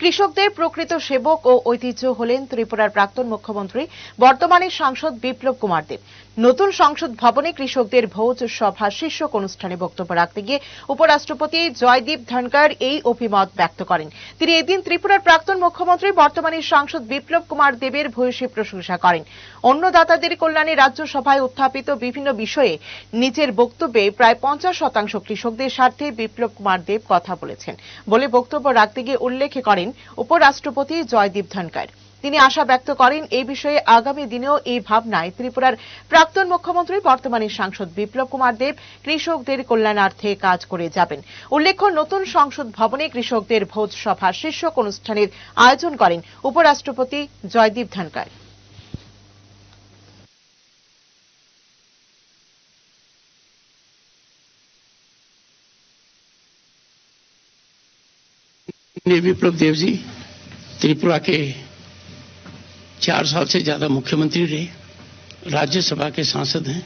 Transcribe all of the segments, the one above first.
কৃষকদের প্রকৃত সেবক ও ঐতিহ্য হলেন ত্রিপুরার প্রাক্তন মুখ্যমন্ত্রী, বর্তমানে সাংসদ বিপ্লব কুমার দেব। নতুন সংসদ ভবনে কৃষকদের ভোজ, সভা, শীর্ষক অনুষ্ঠানে বক্তব্য রাখতে গিয়ে উপরাষ্ট্রপতি জয়দীপ ধনকর এই অভিমত ব্যক্ত করেন। তিনি এদিন ত্রিপুরার প্রাক্তন মুখ্যমন্ত্রী, বর্তমানে সাংসদ বিপ্লব কুমার দেবের ভূয়সী প্রশংসা করেন। অন্নদাতাদের কল্যাণে রাজ্যসভায় উত্থাপিত বিভিন্ন বিষয়ে নিজের বক্তব্যে প্রায় পঞ্চাশ শতাংশ কৃষকদের স্বার্থে বিপ্লব কুমার দেব কথা বলেছেন বলে বক্তব্য রাখতে গিয়ে উল্লেখ করেন উপরাষ্ট্রপতি জয়দীপ ধনকর তিনি আশা ব্যক্ত করেন এই বিষয়ে আগামী দিনেও এই ভাবনায় ত্রিপুরার প্রাক্তন মুখ্যমন্ত্রী, বর্তমানে সাংসদ বিপ্লব কুমার দেব কৃষকদের কল্যাণার্থে কাজ করে যাবেন। উল্লেখ্য, নতুন সংসদ ভবনে কৃষকদের ভোজ সভা শীর্ষক অনুষ্ঠানের আয়োজন করেন উপরাষ্ট্রপতি জয়দীপ ধনকর विप्लव देव जी, त्रिपुरा के चार साल से ज़्यादा मुख्यमंत्री रहे, राज्यसभा के सांसद हैं,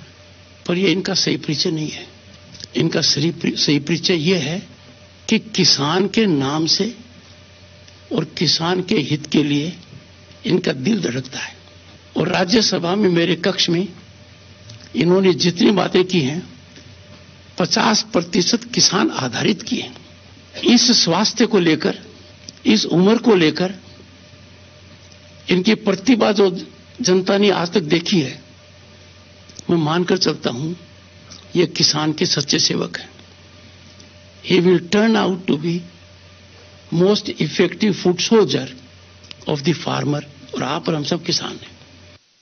पर ये इनका सही परिचय नहीं है। इनका सही परिचय ये है कि किसान के नाम से और किसान के हित के लिए इनका दिल धड़कता है। और राज्यसभा में मेरे कक्ष में इन्होंने जितनी बातें की हैं, पचास प्रतिशत किसान आधारित की हैं। इस स्वास्थ्य को लेकर इस उम्र को लेकर इनकी प्रतिभा जो जनता ने आज तक देखी है, मैं मानकर चलता हूँ, ये किसान के सच्चे सेवक हैं। He will turn out to be most effective food soldier of the farmer और आप और हम सब किसान हैं।